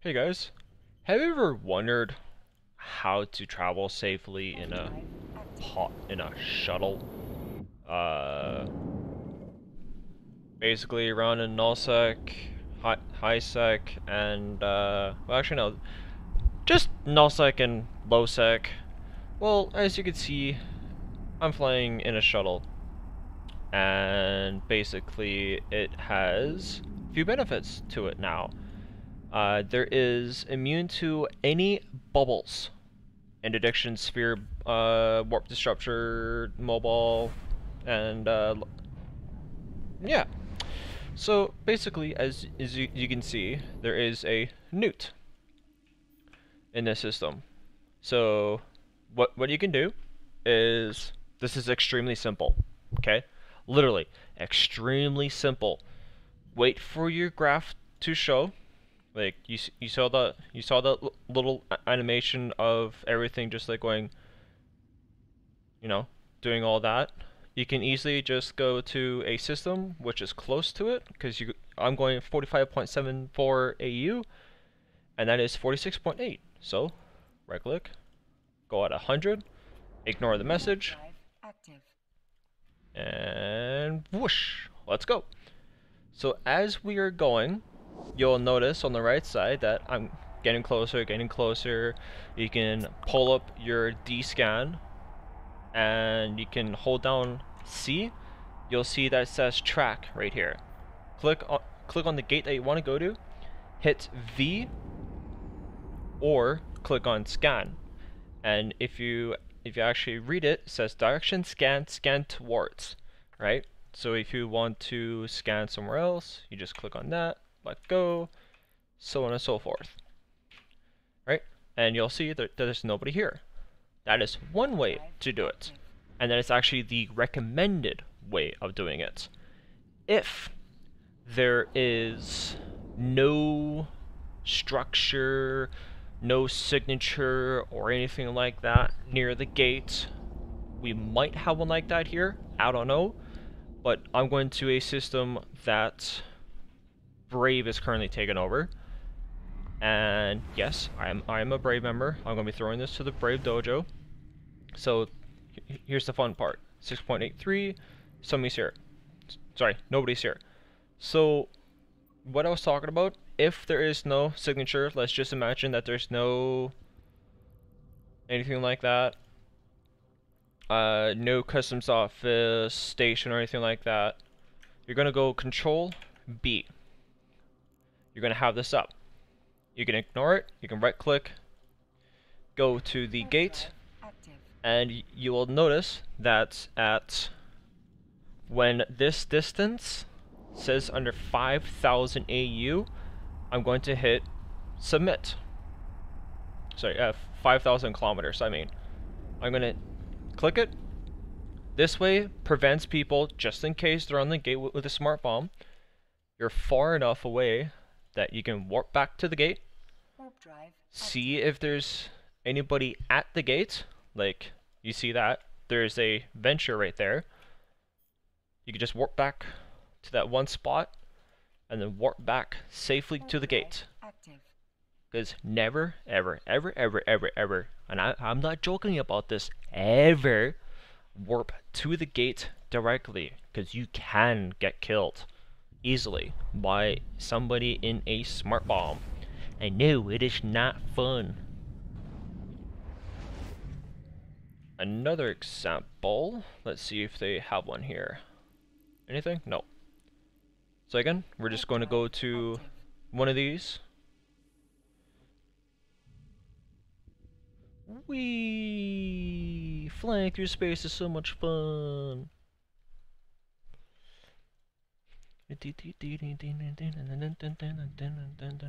Hey guys, have you ever wondered how to travel safely in a pot in a shuttle? Uh, basically around in nullsec, high, highsec, and uh, well actually no, just nullsec and lowsec. Well, as you can see, I'm flying in a shuttle, and basically it has a few benefits to it now. Uh, there is immune to any bubbles. and interdiction sphere, uh, warp disruptor, mobile, and uh, yeah. So basically, as, as you, you can see, there is a neut in this system. So what what you can do is this is extremely simple. Okay, literally extremely simple. Wait for your graph to show like you you saw the you saw the little animation of everything just like going you know, doing all that. You can easily just go to a system which is close to it because you I'm going 45.74 AU and that is 46.8. So, right click, go at 100, ignore the message, and whoosh, let's go. So as we are going, you'll notice on the right side that I'm getting closer, getting closer. You can pull up your D-scan and you can hold down C. You'll see that it says track right here. Click on, click on the gate that you want to go to, hit V or click on scan. And if you if you actually read it, it says direction scan scan towards, right? So if you want to scan somewhere else, you just click on that let go, so on and so forth. Right? And you'll see that there's nobody here. That is one way to do it. And that is actually the recommended way of doing it. If there is no structure, no signature, or anything like that near the gate, we might have one like that here. I don't know. But I'm going to a system that Brave is currently taken over. And yes, I am I am a Brave member. I'm going to be throwing this to the Brave Dojo. So here's the fun part. 6.83, somebody's here. Sorry, nobody's here. So what I was talking about, if there is no signature, let's just imagine that there's no anything like that. Uh, no customs office, station, or anything like that. You're gonna go Control B you're going to have this up. You can ignore it, you can right click, go to the gate, and you will notice that at when this distance says under 5000 AU, I'm going to hit submit. Sorry, uh, 5,000 kilometers, I mean. I'm going to click it. This way prevents people, just in case they're on the gate with a smart bomb, you're far enough away that you can warp back to the gate, see if there's anybody at the gate, like you see that, there's a venture right there. You can just warp back to that one spot and then warp back safely to the gate. Because never, ever, ever, ever, ever, ever, and I, I'm not joking about this, ever warp to the gate directly because you can get killed easily by somebody in a smart bomb. And no, it is not fun. Another example. Let's see if they have one here. Anything? No. So again, we're just going to go to one of these. We Flying through space is so much fun.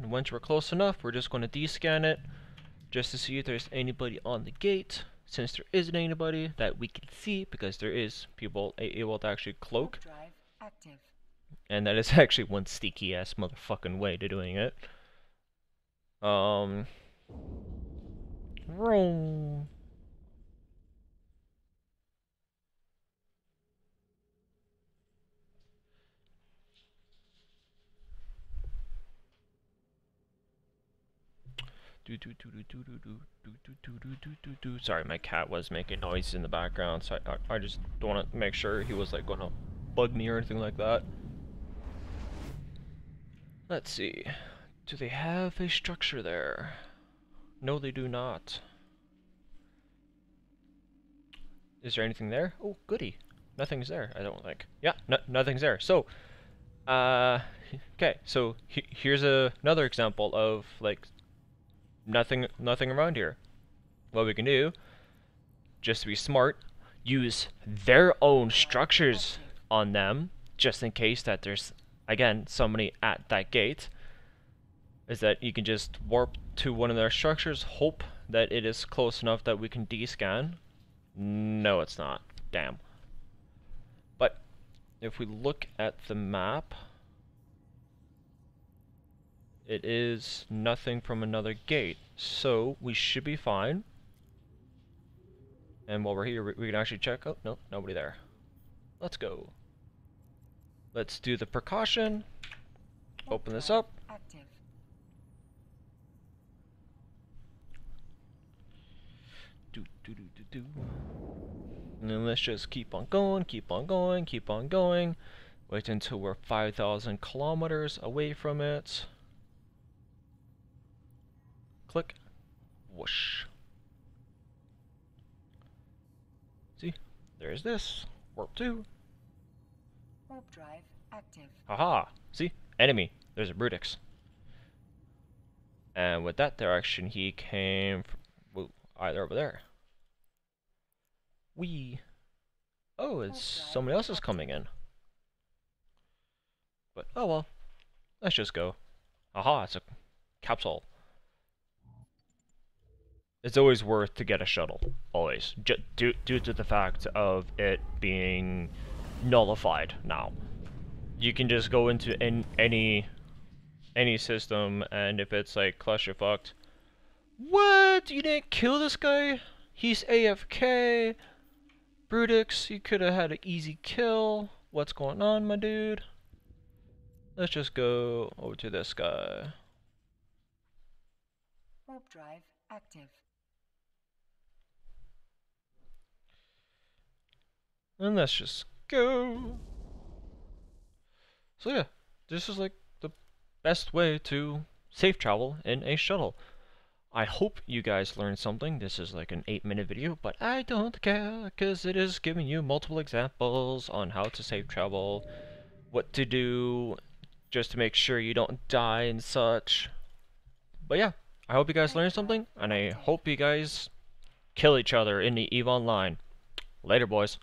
Once we're close enough, we're just going to descan it just to see if there's anybody on the gate. Since there isn't anybody that we can see, because there is people able to actually cloak. And that is actually one sticky ass motherfucking way to doing it. Um. Roam. Sorry, my cat was making noise in the background, so I, I, just want to make sure he was like going to bug me or anything like that. Let's see. Do they have a structure there? No, they do not. Is there anything there? Oh, goody. Nothing's there, I don't think. Yeah, no, nothing's there. So, uh, okay, so he here's a, another example of, like, nothing, nothing around here. What we can do, just to be smart, use their own structures on them, just in case that there's, again, somebody at that gate, is that you can just warp to one of their structures, hope that it is close enough that we can descan. No, it's not. Damn. But if we look at the map, it is nothing from another gate. So we should be fine. And while we're here, we can actually check. Oh, no, nobody there. Let's go. Let's do the precaution. Open this up. Active. Do, do, do, do, do. And then let's just keep on going, keep on going, keep on going. Wait until we're 5,000 kilometers away from it. Click. Whoosh. See? There's this. Warp 2. Warp drive active. Haha. See? Enemy. There's a Brutix. And with that direction, he came from whoa, either over there. We. Oh, it's somebody else is coming in. But oh well. Let's just go. Aha, it's a capsule. It's always worth to get a shuttle. Always. J due, due to the fact of it being nullified now. You can just go into in, any any system and if it's like clusterfucked. What? You didn't kill this guy? He's AFK. Brutix, you could have had an easy kill. What's going on, my dude? Let's just go over to this guy. Warp drive active. And let's just go. So yeah, this is like the best way to safe travel in a shuttle. I hope you guys learned something. This is like an 8 minute video, but I don't care because it is giving you multiple examples on how to safe travel, what to do just to make sure you don't die and such. But yeah, I hope you guys learned something, and I hope you guys kill each other in the EVE Online. Later, boys.